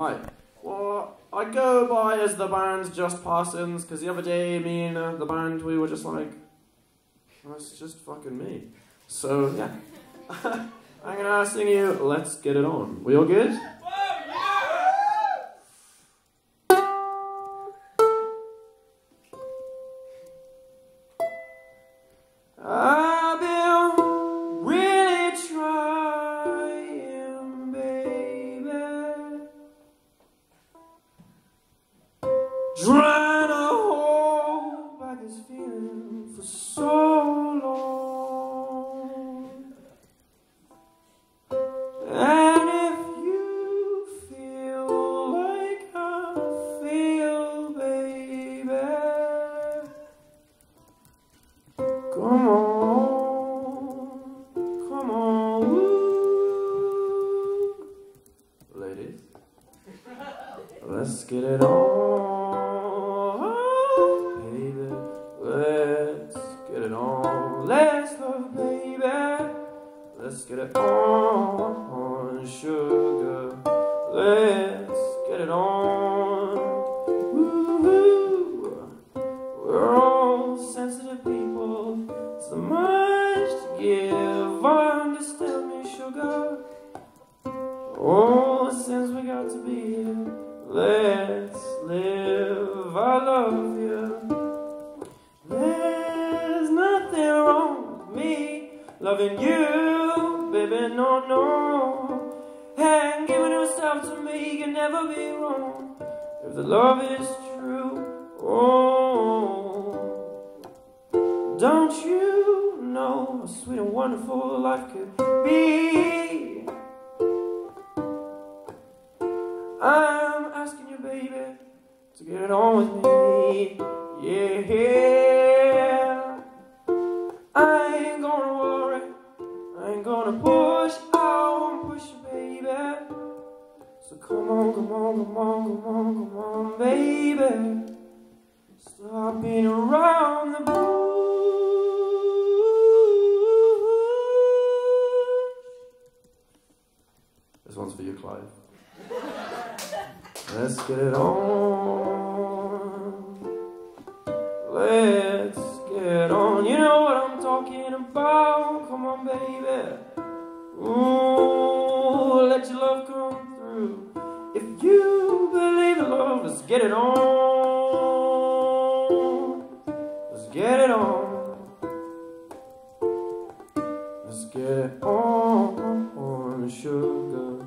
Right. Well, I go by as the band Just Parsons because the other day, me and uh, the band, we were just like, that's just fucking me. So, yeah. I'm gonna sing you Let's Get It On. We all good? Trying to hold back this feeling for so long. And if you feel like I feel, baby. Come on, come on. Ladies, let's get it on, Let's get it on, sugar. Let's get it on. Woo-hoo. We're all sensitive people, so much to give. Understand me, sugar. Oh, since we got to be here, let's live. I love you. There's nothing wrong with me loving you, baby. No, no. And giving yourself to me can never be wrong if the love is true. Oh, don't you know how sweet and wonderful life could be? I'm asking you, baby, to get it on with me. Yeah, Gonna push, I won't push you, baby. So come on, come on, come on, come on, come on, baby. Stop being around the bush. This one's for you, Clive. Let's get it on. on, baby. Ooh, let your love come through. If you believe in love, let's get it on. Let's get it on. Let's get it on, sugar.